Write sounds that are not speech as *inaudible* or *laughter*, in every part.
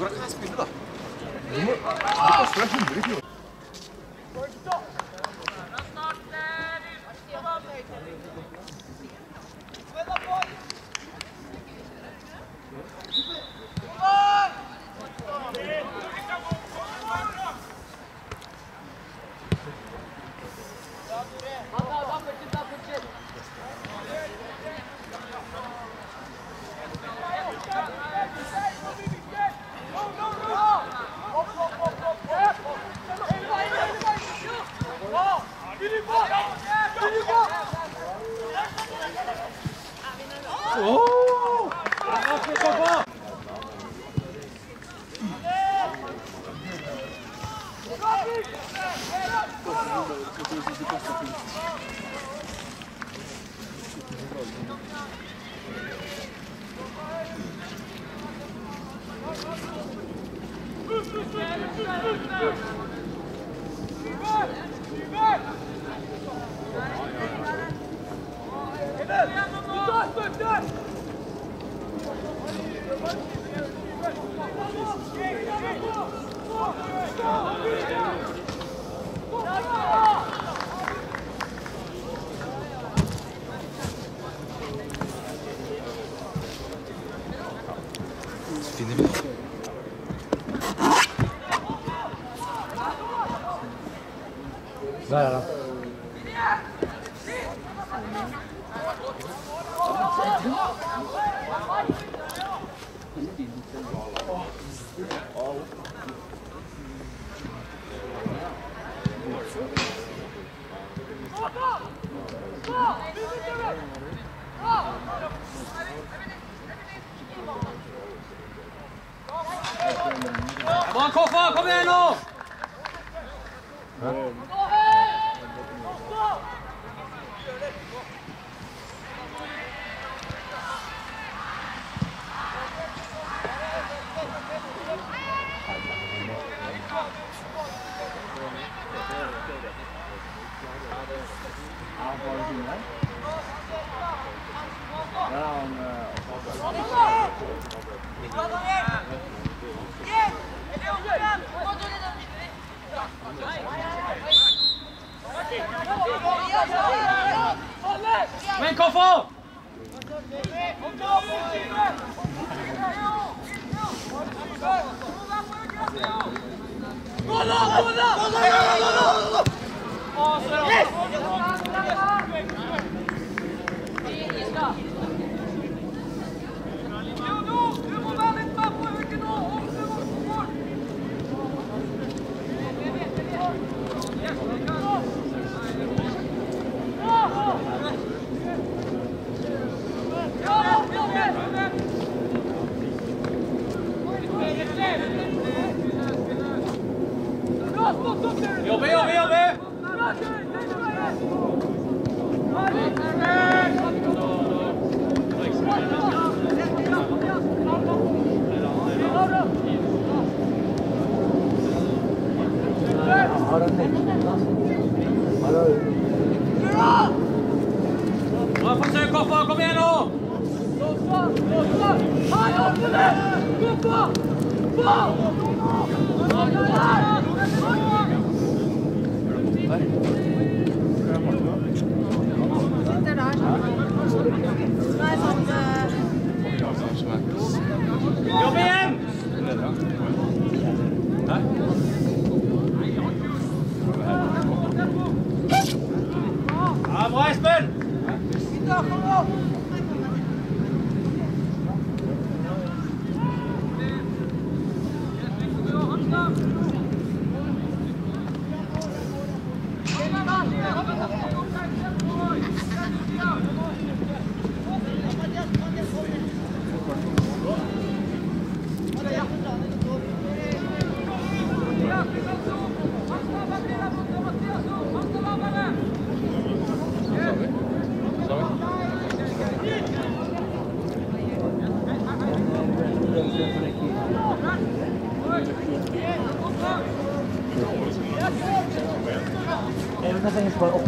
Hvordan kan jeg spille, da? Du Der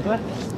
What?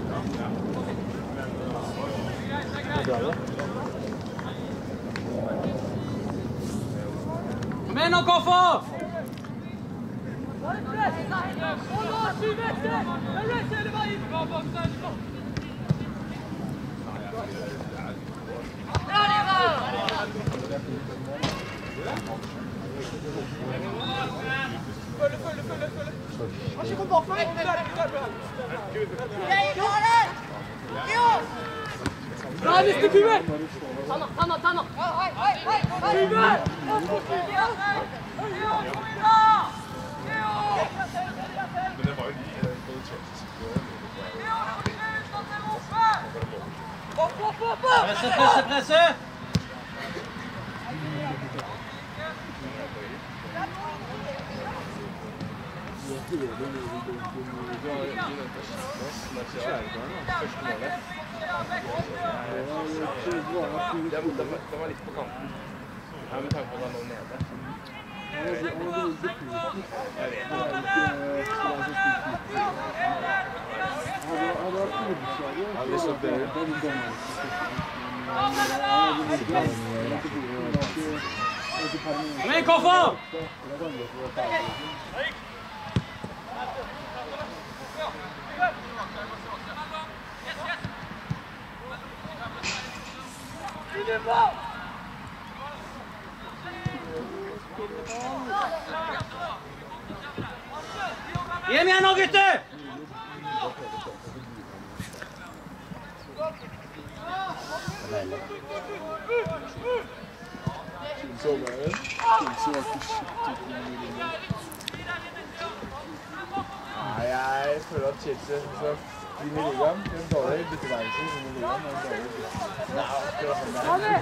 Er.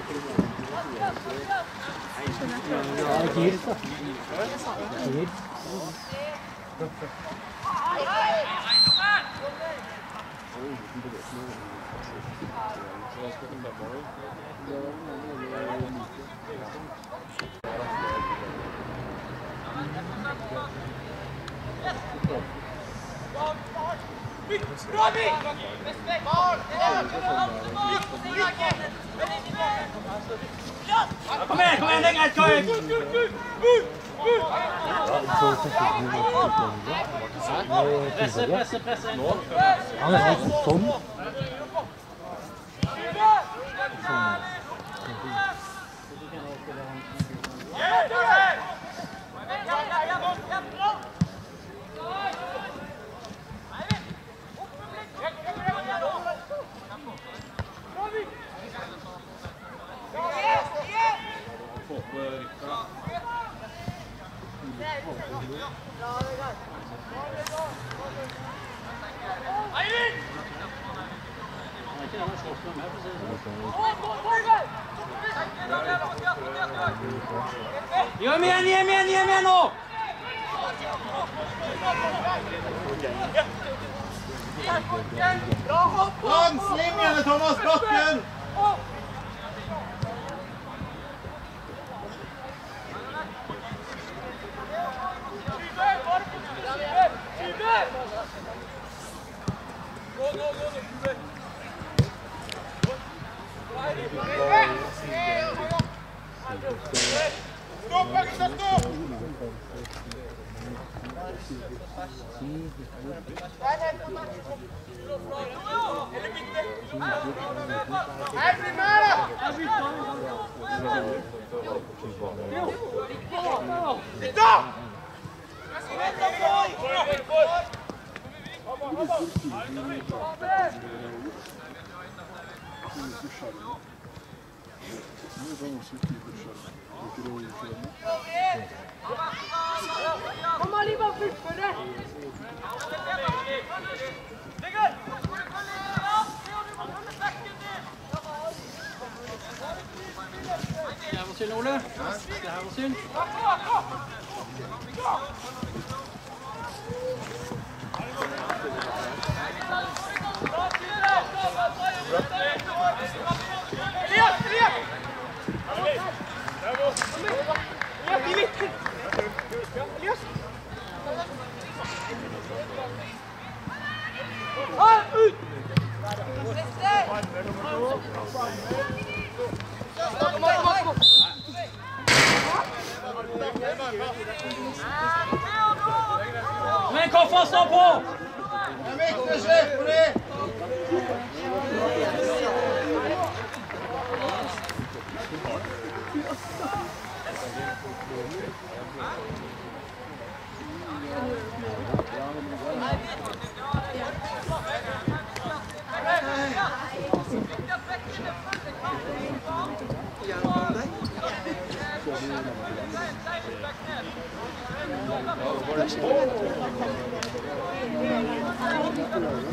Ja, Kirs, da. Kirs. Kom igjen, kom igjen, det er greit, Kai! Presse, presse, presse. Han er sånn Hjem igjen, hjem igjen, hjem igjen nå! Langs linjene, Thomas Vamos, aqui, deixa eu Kom an, Ivar, fullfør det! Det her var synd, Ole. Det her var synd. Kom enfants sont bons Avec le chef, prenez Oh, what a sport! På! Bra,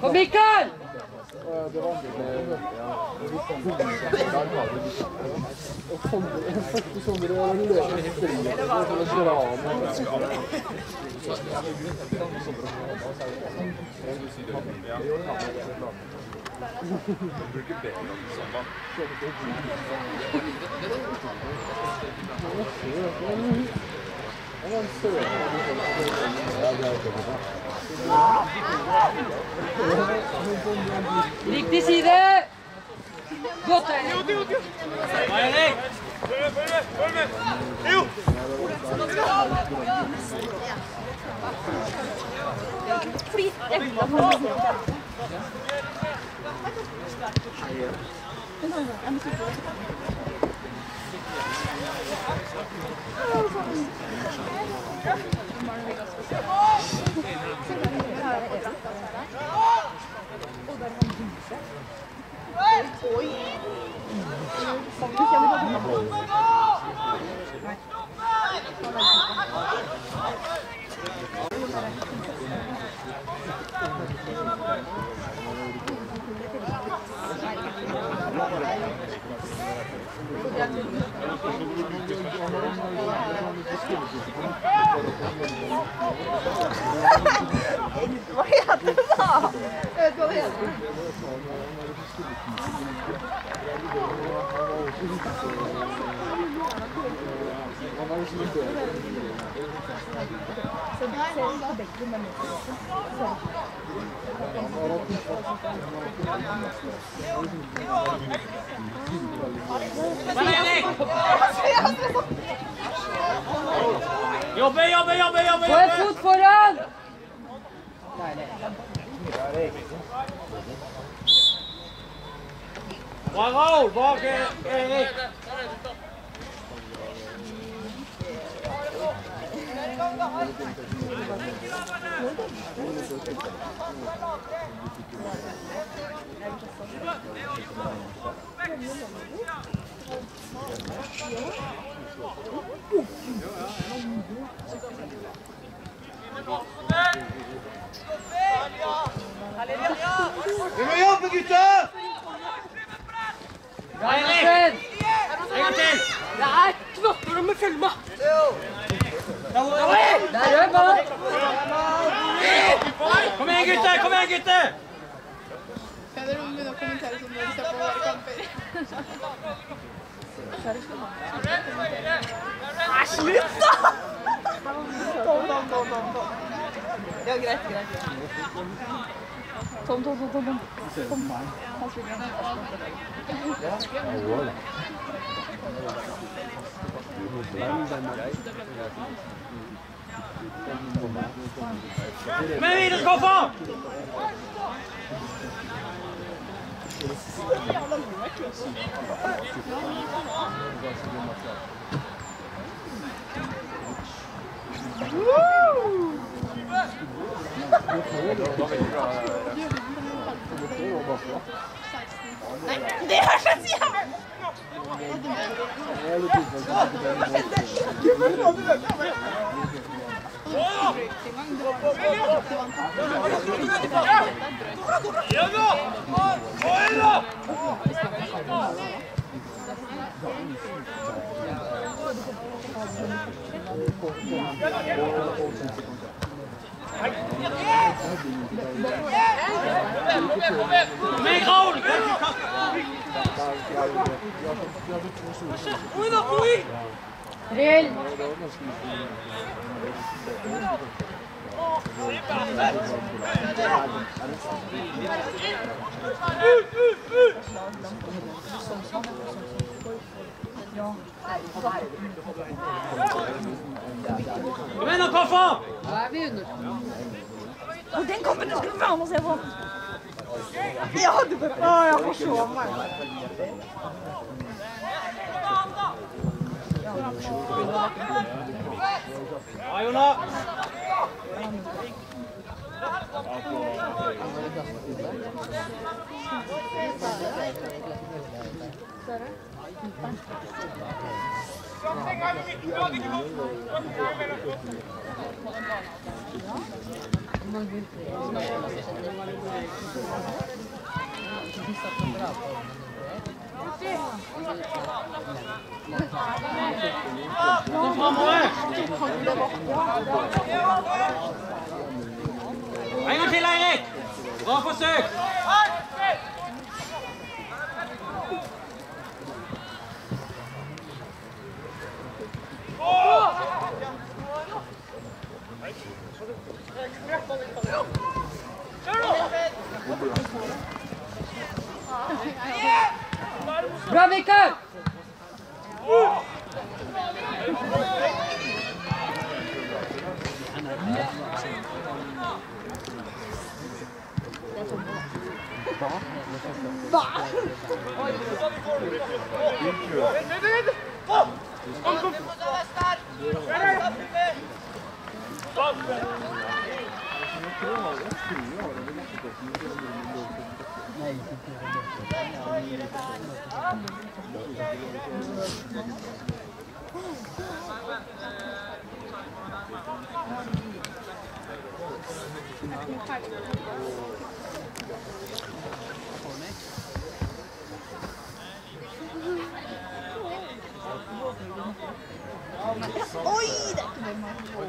Kom, Mikael! Med Brage? Kom, Mikael! Riktig side! Godt, Eirik. Bra, Henrik! Hva Vet det Henrik! Jobbe, jobbe, jobbe, jobbe! Få en fot foran! Bra, Raul! Bak Erik! Vi må jobbe, gutter! Erik! En gang til! Det er knotter du må følge med! Det er ball! Kom igjen, gutter! Kom igjen, gutter! Peder, du må begynne å kommentere sånn når du ser på våre kamper. Nei, slutt da! Kom, tom, tom, tom. Ja, greit, greit. Tom, tom, tom, tom. tom. Tom. Han spiller. Kom igjen videre, Koffer! Woo! Det høres så jævlig Drill. Kom igjen, da, Koffer! Nå igjen, vi Koffa! Og den kampen du skulle være med og se på. Ja, du bare Å, jeg får se meg. Ja, Jona. Kom framover! En gang til, Eirik! Bra! Bra, Mikael! Oi, det er ikke det man ikke dra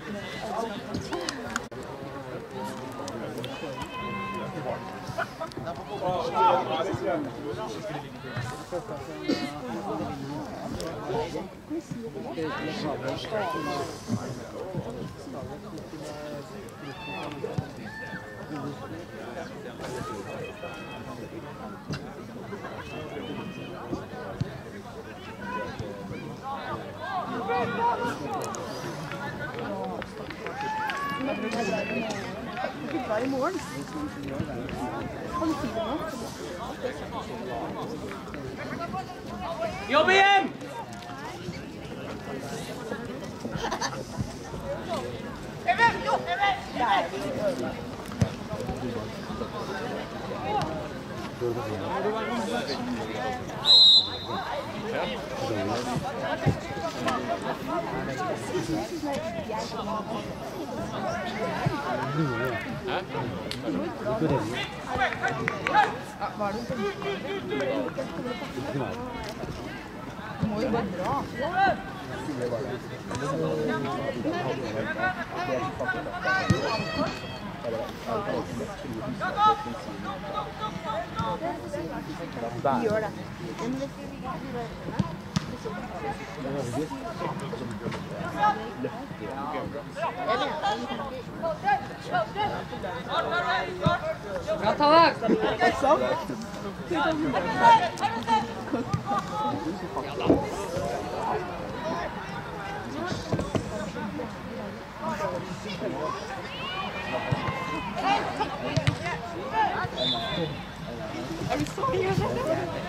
i morgen. Kan du si det nå? Jobb igjen! Du må jo bare dra. Gjør det. Bra, Tallak! Er du så engasjert?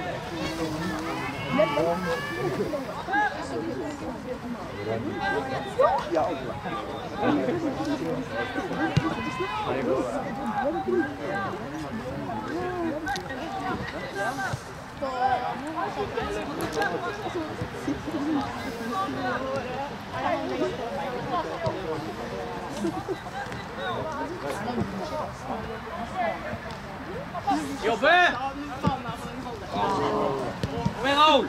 Jobbe! foul!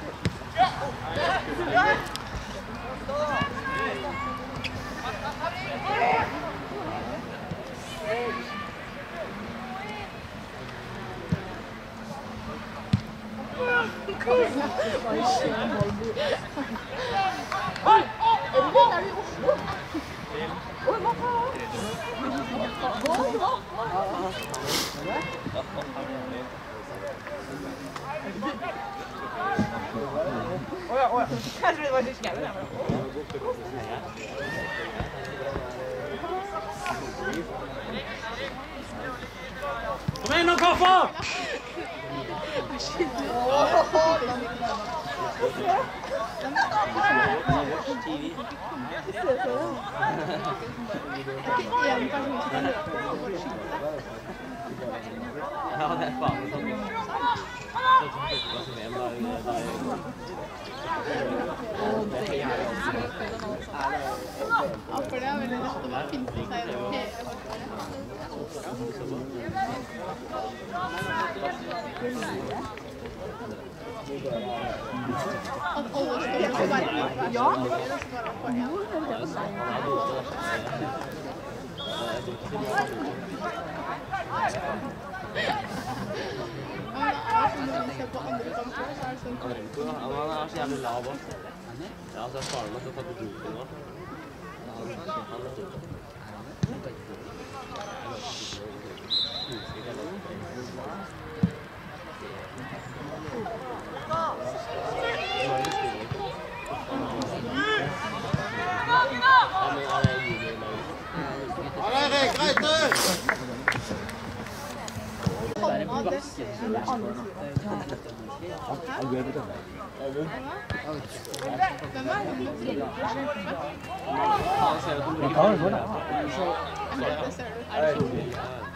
Oh, *laughs* Kom igjen, Raul! Jeg trodde det var skrev. Kom igjen nå, Kaffa! Ja, det er faen meg Sånn For det er veldig sånn Arenko, ja, han er så jævlig lav også. Ja, så faren hans har tatt ut doping nå. Han, han er han hånda, det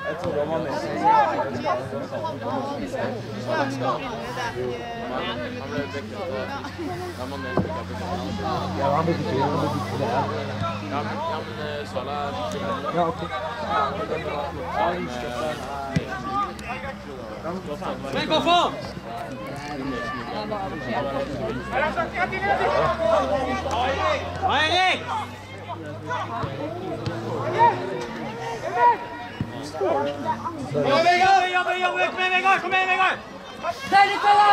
Jeg trodde han var med. Ja, men, eh, Svala Ja, ok. Kom igjen, Koffer! Kom igjen, Erik! Jobbe, jobbe, jobbe, jobbe! Kom igjen, Vegard! Kom igjen, Vegard! Deilig, Kalle!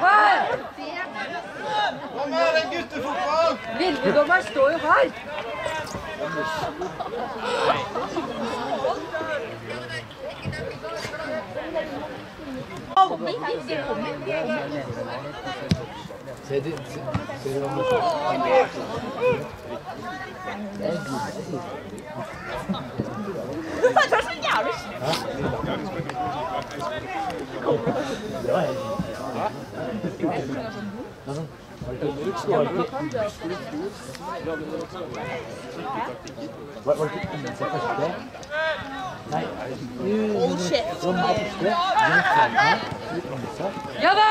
Her! Lilledommeren står jo her. Det, se, se det er så jævlig. Var er det ikke innenfor første? Nei. Hold kjeft. Det var første. Den kom her. Utenfor. Ja da!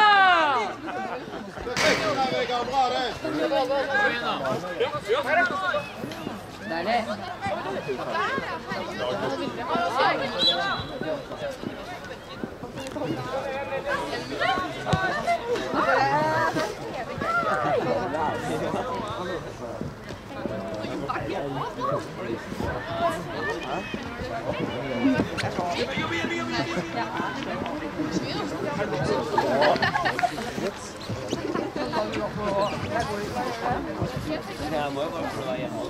Deilig. Jeg må jo bare få deg hjemme.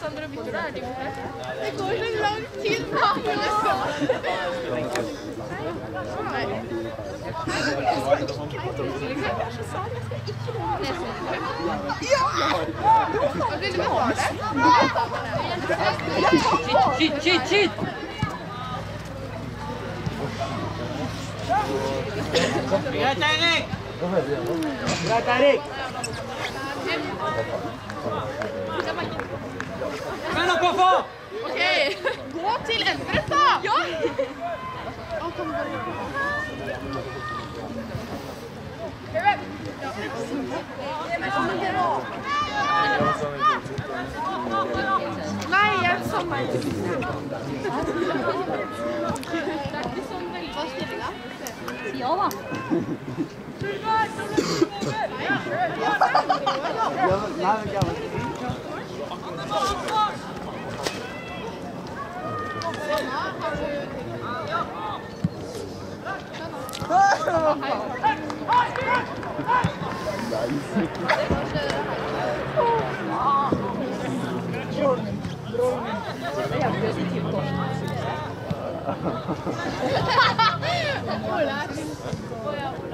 Sander og du, er de borte? Det går så lang tid nå. Nei. Hva blir det med hår der? Skyt, skyt, skyt! Greit, Eirik! Greit, Eirik! Men opp nå, få! Ok, gå til endret da! Ja! Nei, jeg så meg. Det er ikke sånn veldig hva stillinga. *laughs* Ja da. 哈哈哈！不来，不要不来。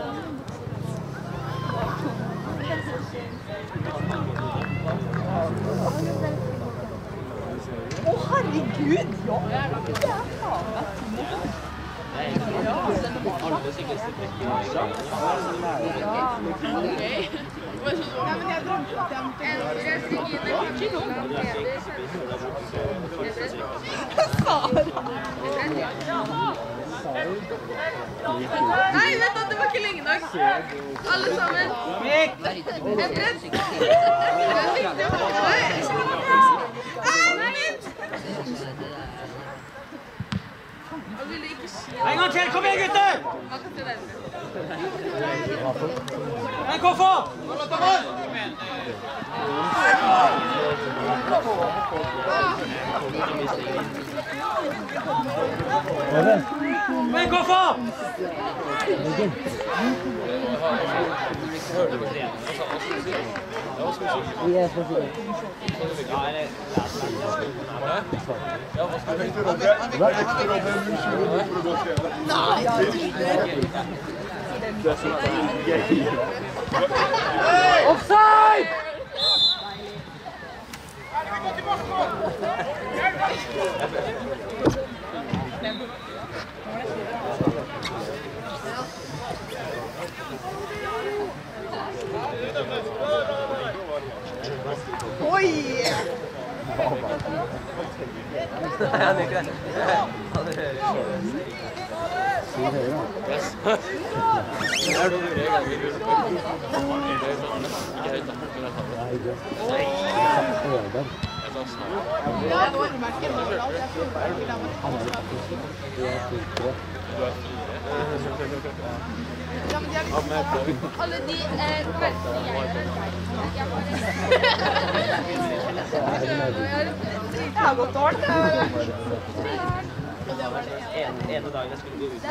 Å, herregud! Ja. Det er faen meg Alle syklister trekker Nei, vent da, det var ikke lenge nok. Alle sammen. Endret. Det er viktig å med deg. Nei, vent. Jeg ville ikke si det. En gang til! Kom igjen, gutter! En koffer! En koffer! En Koffer! Kom igjen, Koffer! Offside! Alle de eh, veldig jeg *laughs* Det har gått dårlig. En, ene dagen jeg skulle gå ut.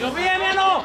Jobb igjen igjen nå!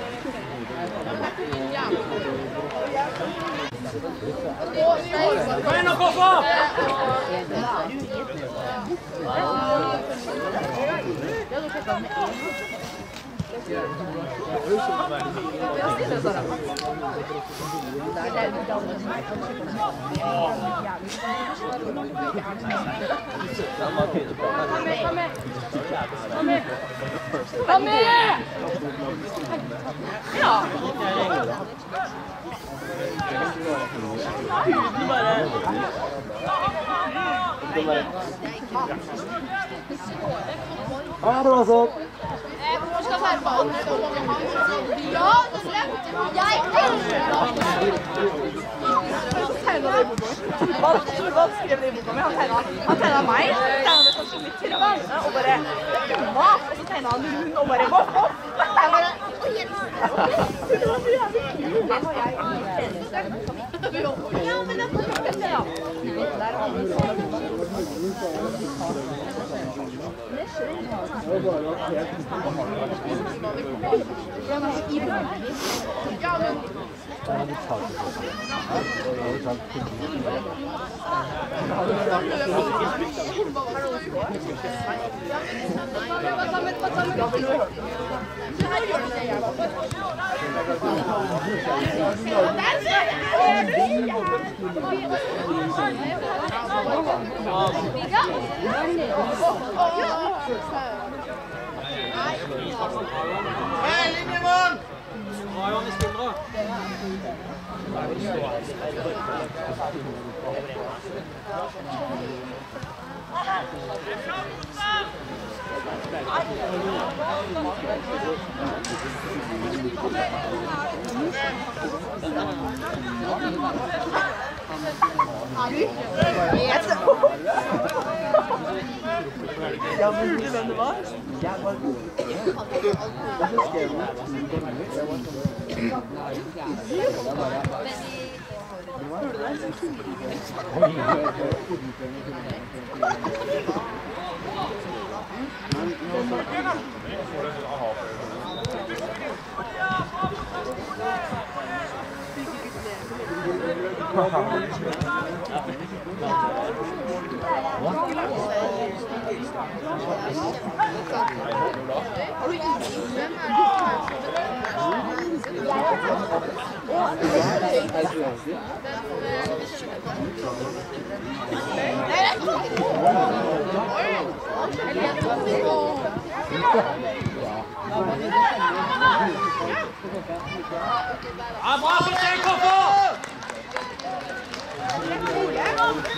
men det Kom igjen nå, Koffer! Kom med! Ja, det var sånn. Skal ballen utover han. Ja, det stemte. Jeg Torvald Torvald skrev det i boka mi. Han tegna, han tegna meg, tegna det som skikkelig tryne og bare Emma. Og så tegna han Rune og bare voff, voff. Jeg bare Det var så jævlig kult. Det er. Det Johan, i skuldra. Ja, men husker du hvem det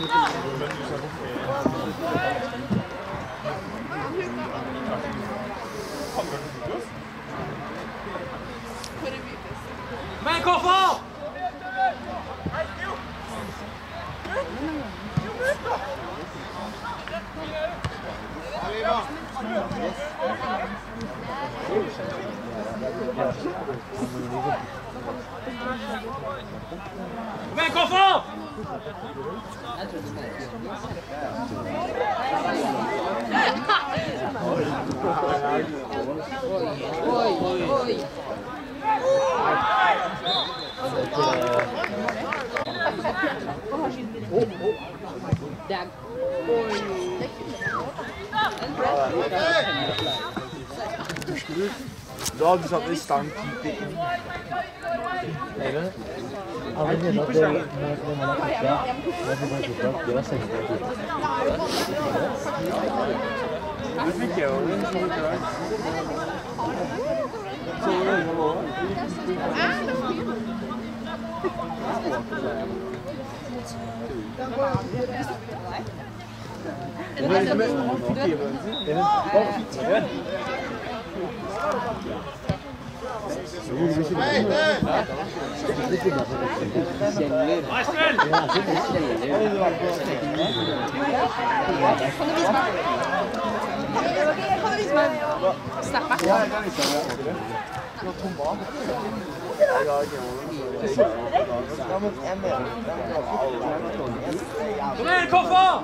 var? Ja, bra sortering, Koffer! Kom igjen, Koffer! Kom igjen, Koffer! Da hadde du satt i stand men mener at det, når man er kutta, når man er kutta, det var av kutta. Det fikk jeg en ikke vise meg snappen? Ja, jeg kan vise deg det. Kom igjen, Koffer!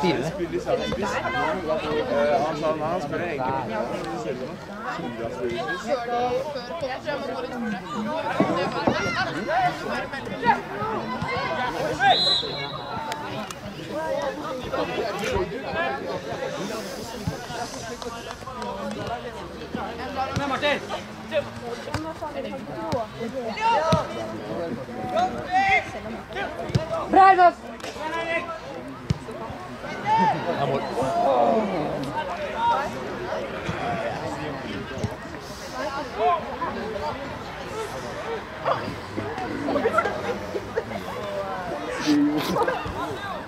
Fire. Kom igjen, Martin! Bra, Elvås! Offside!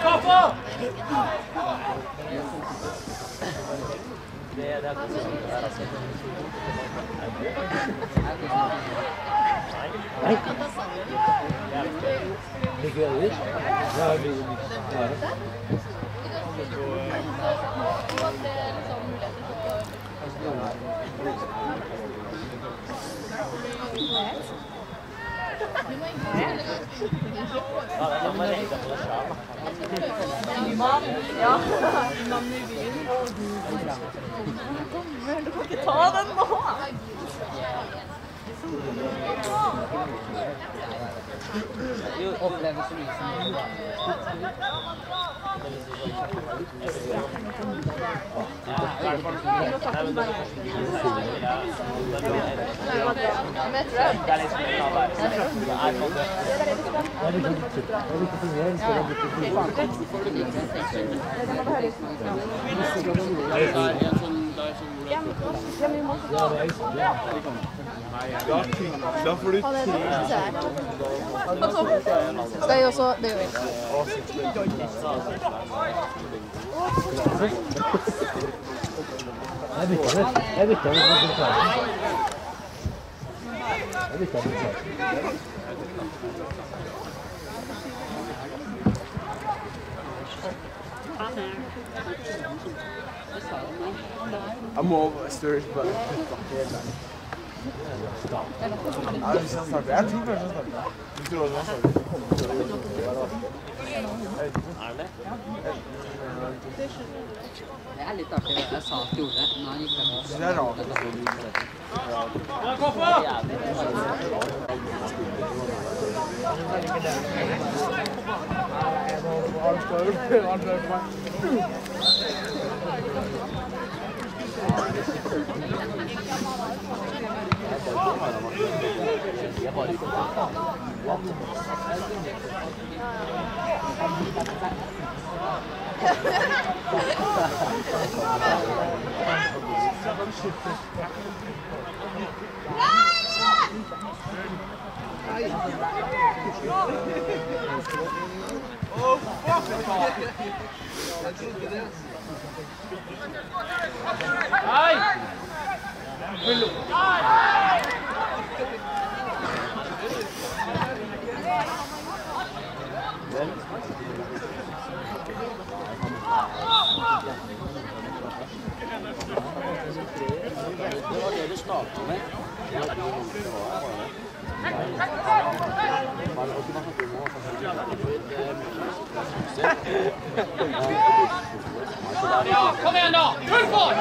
Koffer! Det ut? Ja, vi klare. Ja. Navnet i Da, får du Skal jeg også Det gjør vi. Jeg bytter det. Jeg bytter det med kommentaren. Jeg bytter det med kommentaren. Jeg må større bare Ja, hvis han starter. Jeg tror kanskje han starter. Du tror også han starter? Det er litt artig. Jeg sa at gjorde det, han gikk. Det er rart. at det blir sånn. Kom igjen, Koffer! Han står jo han står på meg. Nei! Det var det du starta med. Ja, det var det var Ja, kom igjen, da! Full på!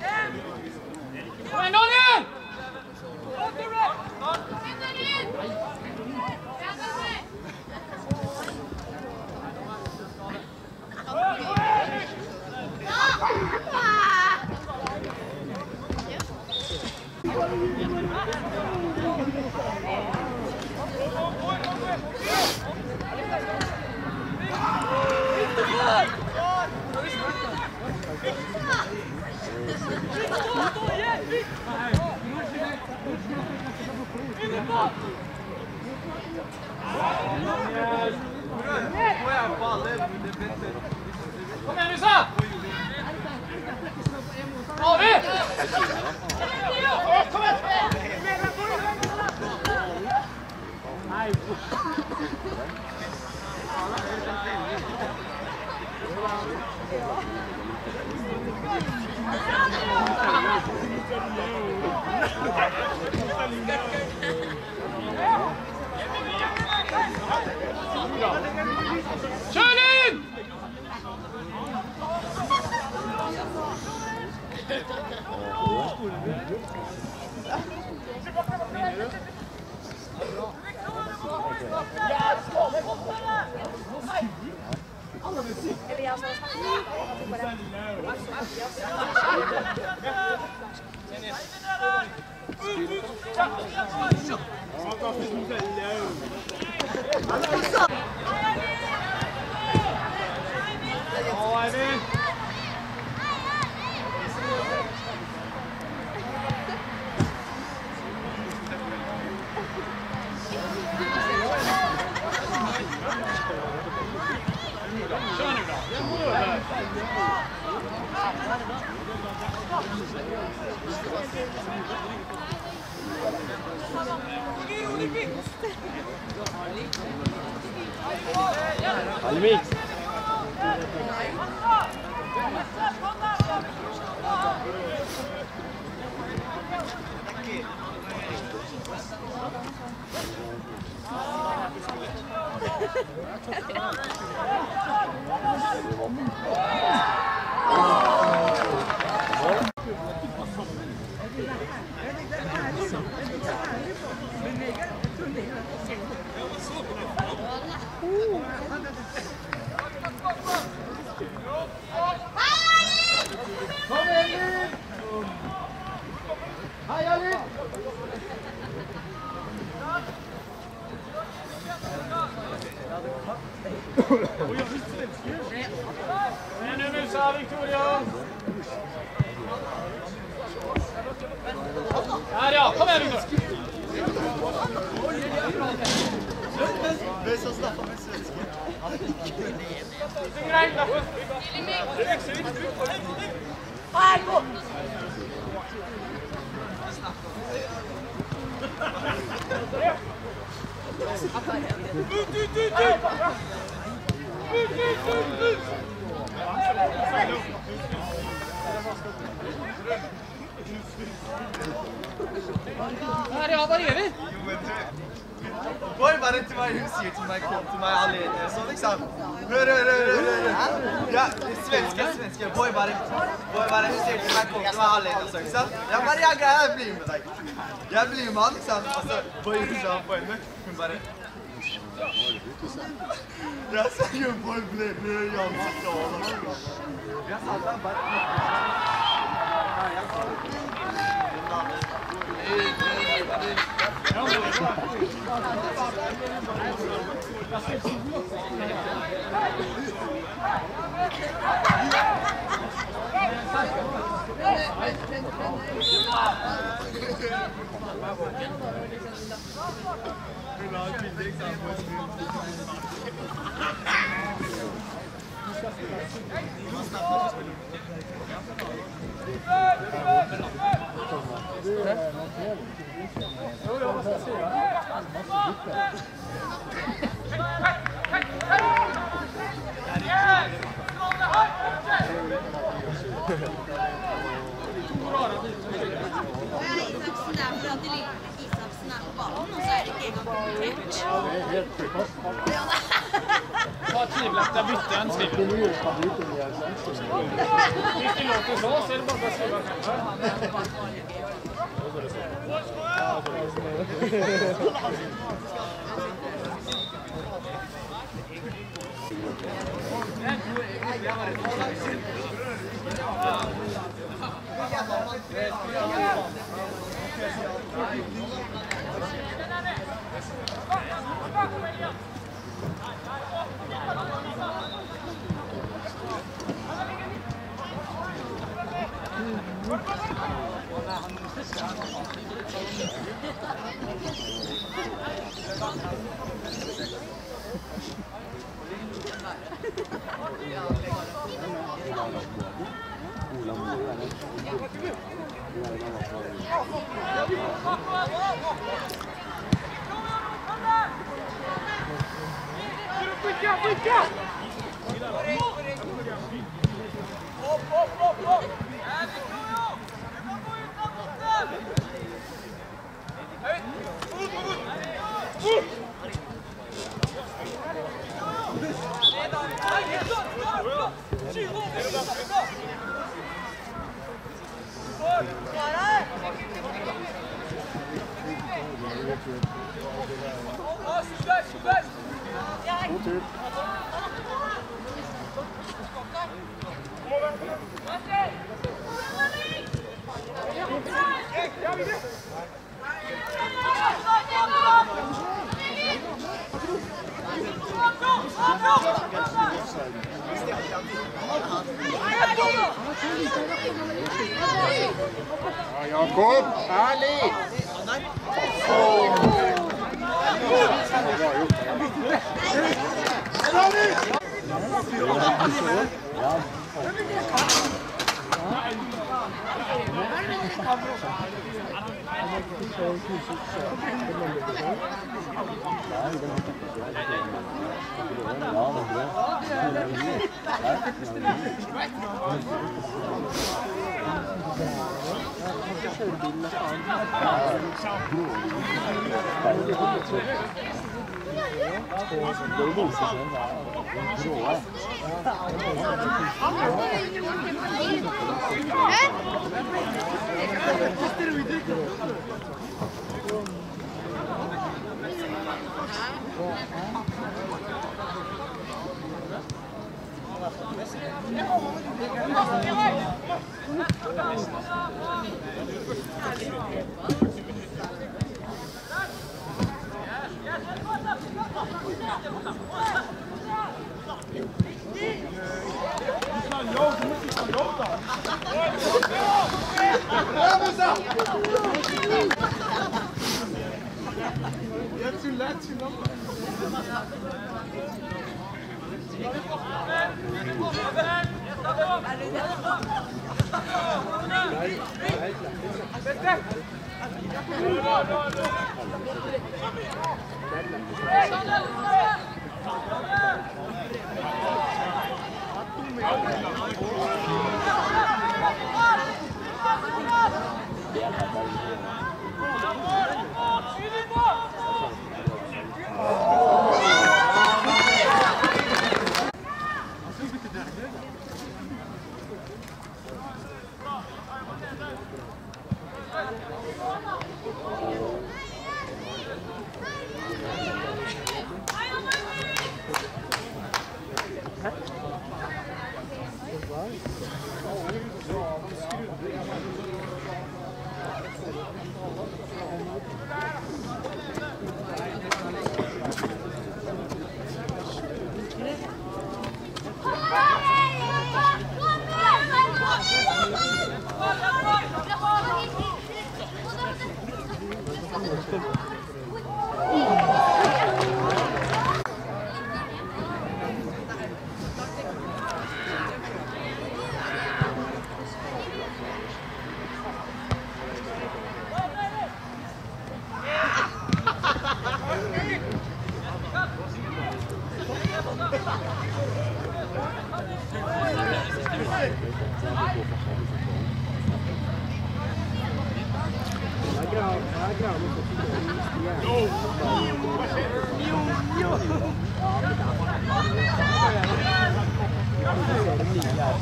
Yeah! Tiden! Nei! Kom Kom igjen, Russa! Ari! Kom igjen! 샤린! Her, ja. Hva gjør vi? Går bare til meg, hun sier til meg, kom til meg alene, så liksom. Hør, hør, hør, hør. Ja, svenske, svenske. Boy bare, boy bare, hun sier til meg, kom til meg alene, så, ikke sant? Jeg bare, jeg blir med deg. Jeg blir med han, ikke? Og så, boy, hun sa på henne, hun bare, jeg sa jo, boy, ble, ble, i ansiktet og alt. Jeg sa det bare, Isaksen er Isaksen er på banen, og så er det. skrivlapp där bytte skriver. Vilken låt hos oss är det bara att skriva själva.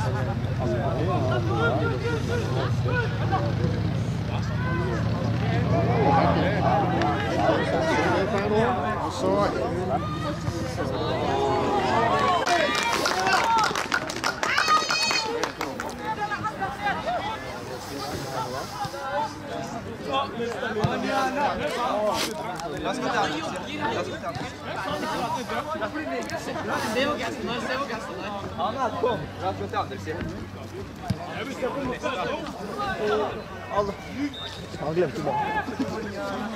Og så La oss gå til andre. La oss gå til andre. Han er kom. La oss gå til andre siden. Han glemte ballen.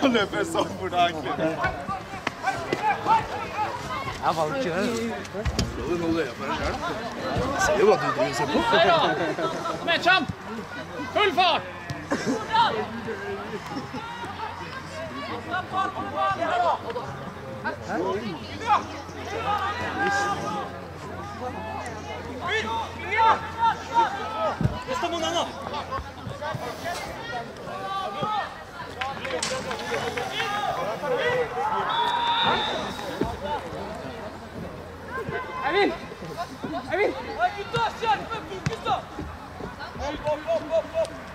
Han løper så fort han egentlig. Jeg valgte ikke det. Skal du holde øye på deg selv? Jeg ser jo hva du driver og ser på. Kom igjen, Champ! Full fart! Evin! Evin! Ay bir taş yer! Bir taş! Hop hop hop hop!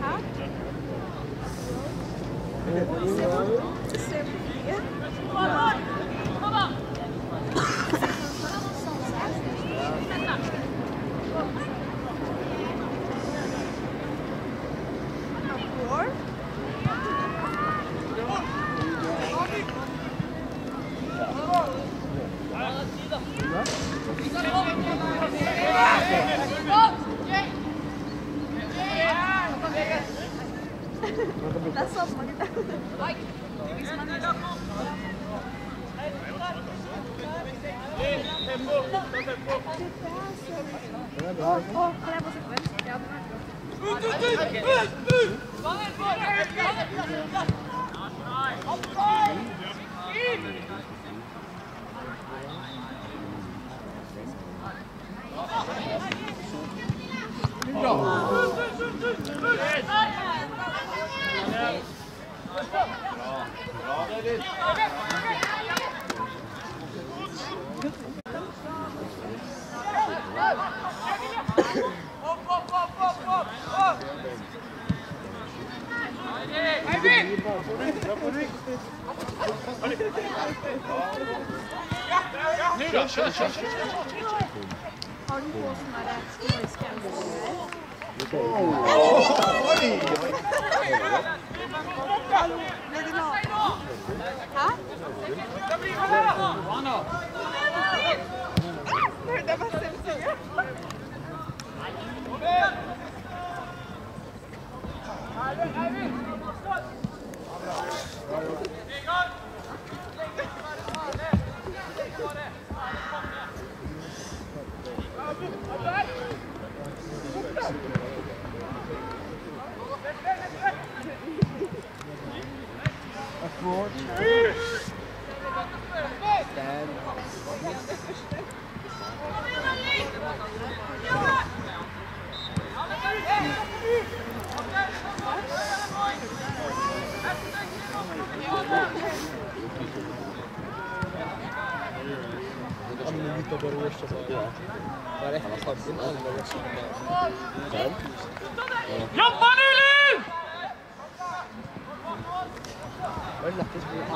Huh? Det Broad. Stand. يعتبر وش صحيح فريح خاصين انا وش يلا نيلين ولا تسبق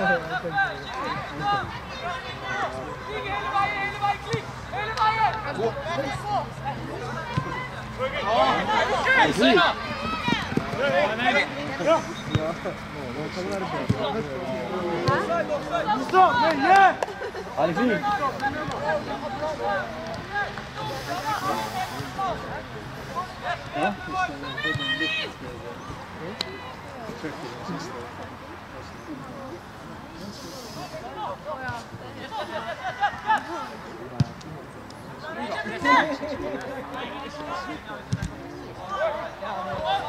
Alvin. Thank you. Thank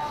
you.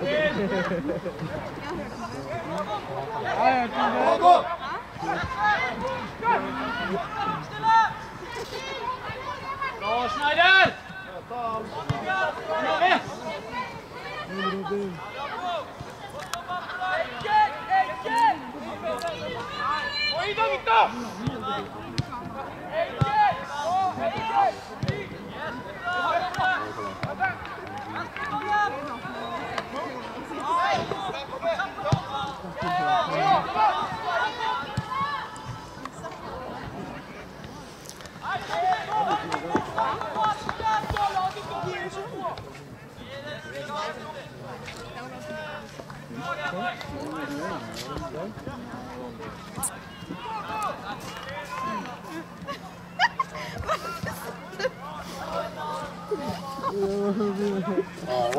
Yes, Oh,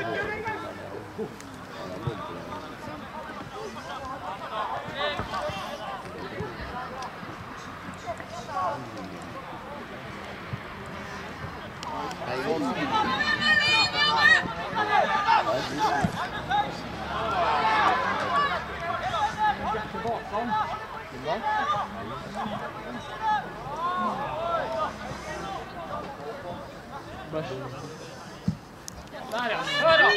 igen! Bra Eivind! Där ja, hör då!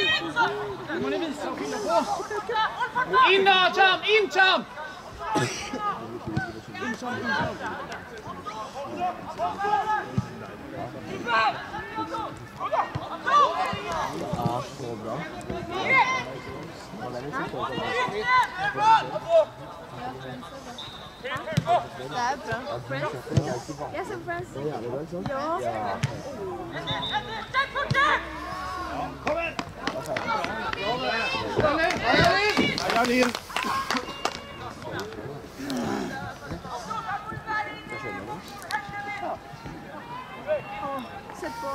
Nu må ni visa och skynda på. In då, Cham! In Cham! In Cham, in Cham. Det er bra. Friends. Jeg ser Friends. Ja. Sett på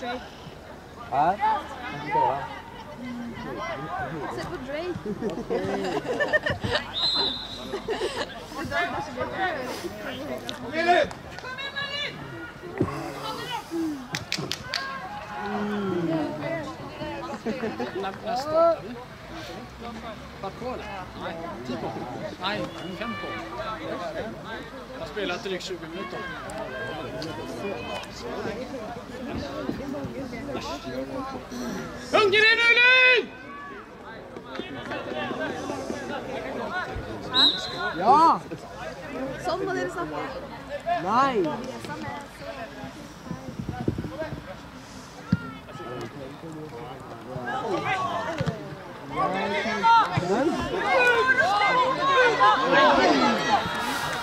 Drake. Sett på Drake. Det der er så Nej, 10 på. Nej, 5 på. Jag har spelat drygt 20 minuter. Sjunker in Ulin! Ja! Sånn må dere snakke. Nei!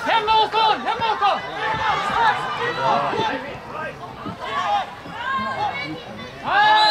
Hjemme, Håkon! Hemma Håkon! Hei!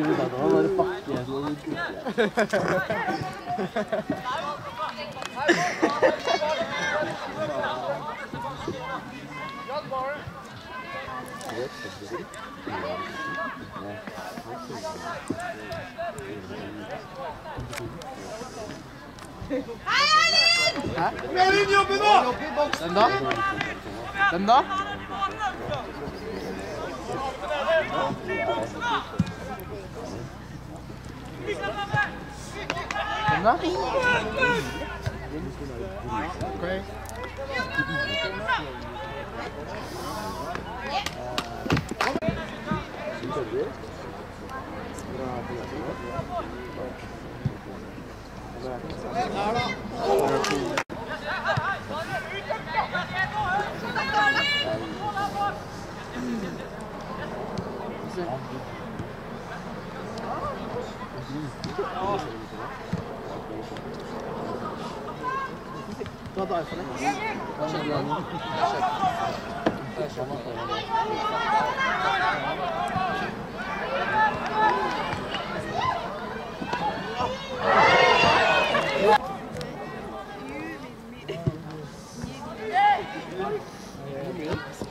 Trodde du sa det bare bakke. så var det kutte. Hvem da? Hvem da? Hvem da? Ok. Du hadde iPhone? Hva skjedde da?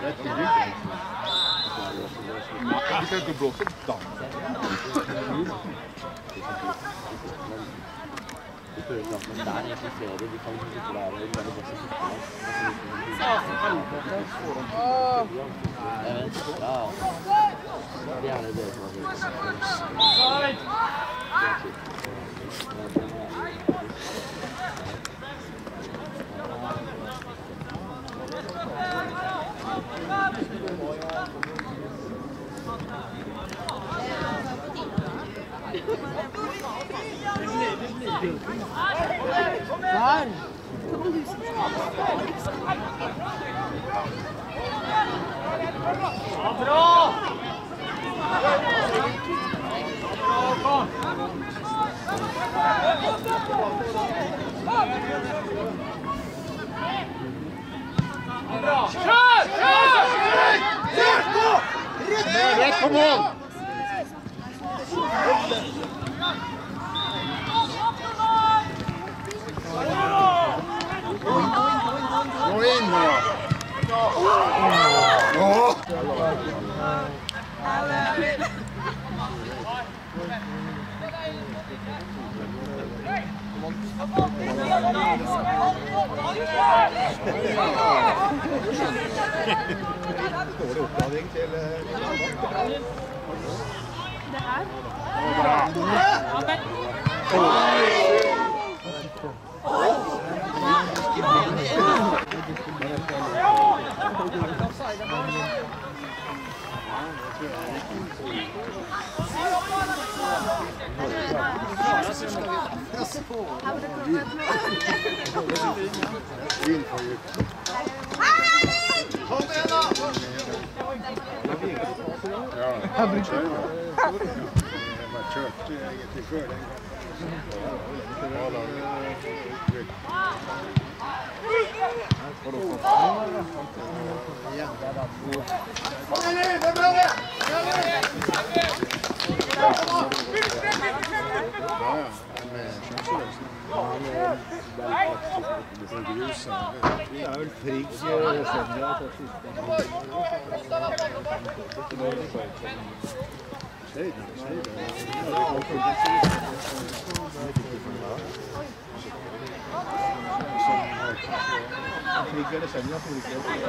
That's the difference. Du kan ikke blåse. Vi prøver å snakke, men det er egentlig flere. Vi kan ikke sitte kjør! der. Jeg vet, ja. Det er det dere som har gjort. Rett på mål! Gå inn nå! Nå! Dårlig oppladning til Fin forrige Kom igjen, da! Ja, *laughs* jeg bare kjørte egentlig før den gangen. Frigg Senja Frigg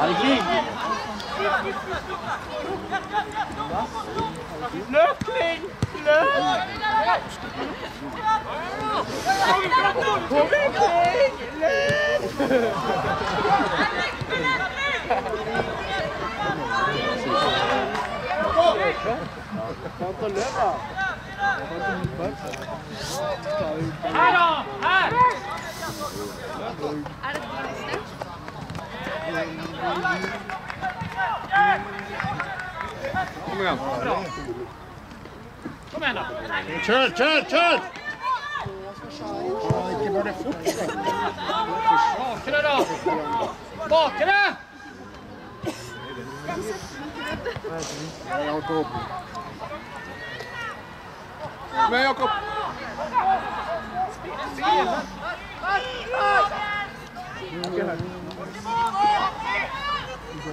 Herregud! Løpning! Løp! Her da! Her! Er det din liste? Kom igjen. Kom igjen, da. Kjør, kjør, kjør! Ikke bare fortsett. Bakere, da. Bakere! Jakob. Kom igjen, Jakob.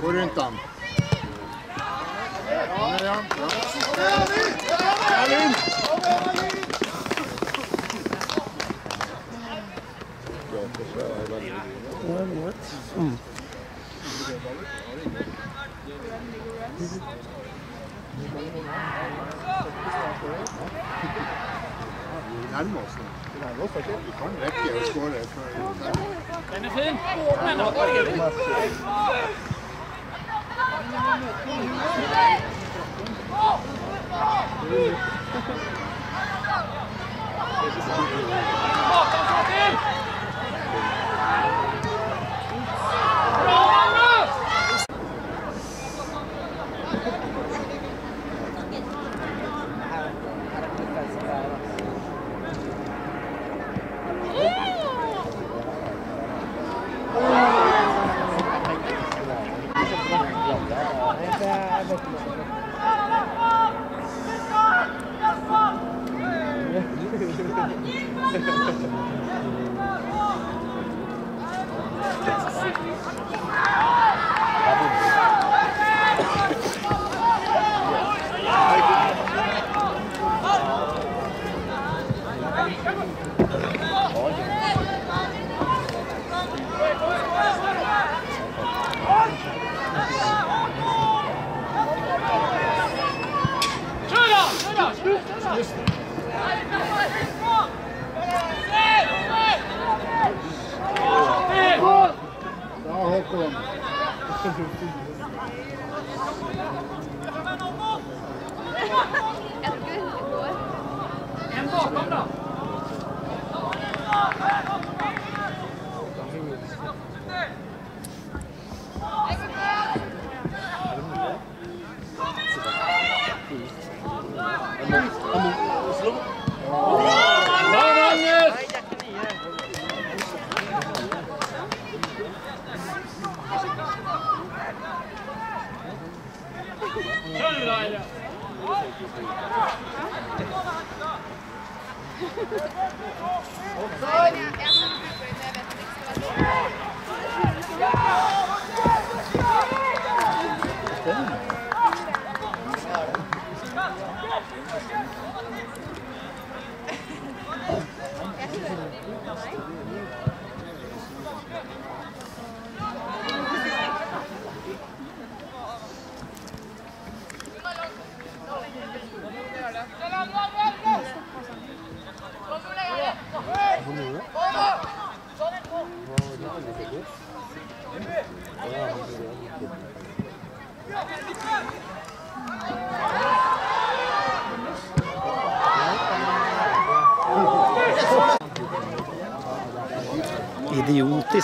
Gå rundt han. Ja, ja, ja. Erlend! Vi nærmer oss nå. Vi kan rekke å skåre før Den er fin. Kom igjen, da.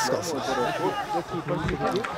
Idiotisk, altså. Det er sånn.